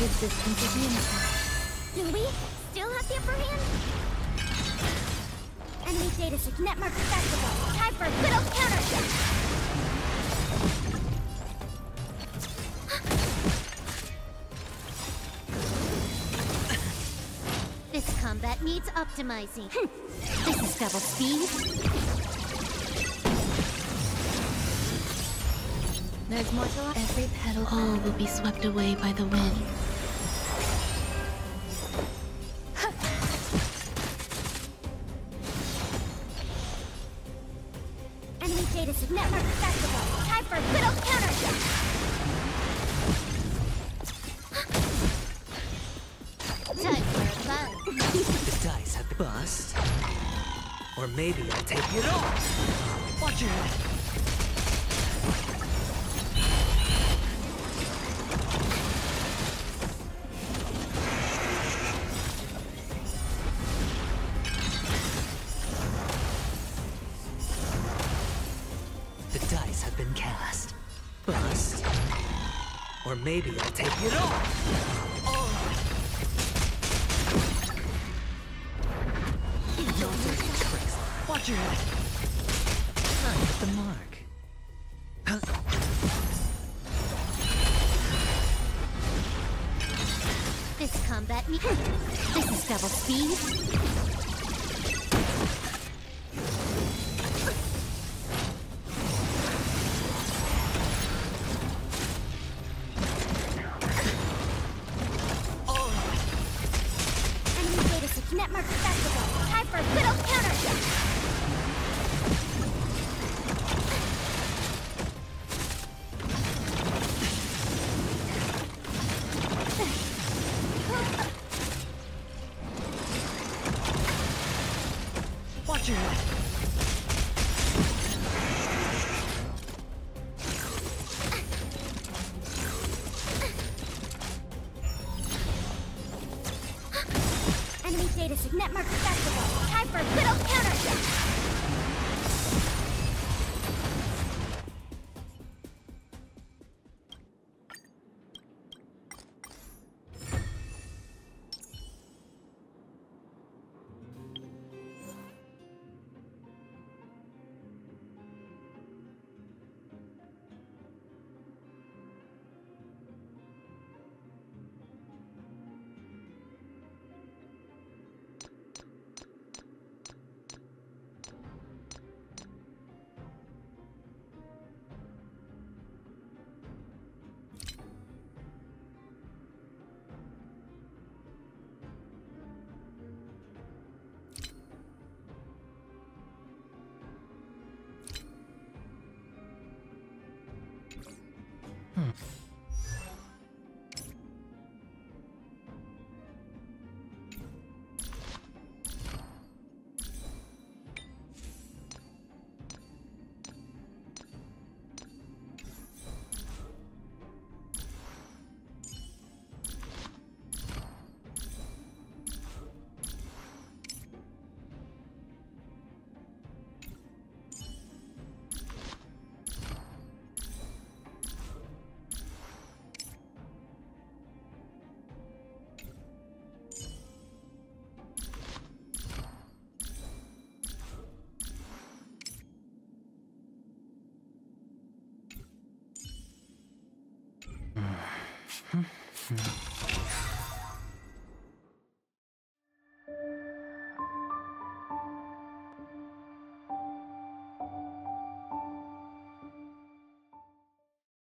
Resistance is limited. Do we still have the upper hand? Enemy data sig netmark accessible. Time for a good old counter. This combat needs optimizing. this is double speed. There's more to Every petal all will be swept away by the wind. Enemy data sig netmark accessible. Time for a good old counter. Time for a buzz. The dice have bust. Or maybe I'll take it all. Watch your head. Or maybe I'll take it all. No dirty tricks. Watch your head. I hit the mark. Huh? This combat needs. This is double speed. Netmark accessible. Time for a old counter. Watch your head. Data sig netmark accessible. Time for a good old counter. 嗯。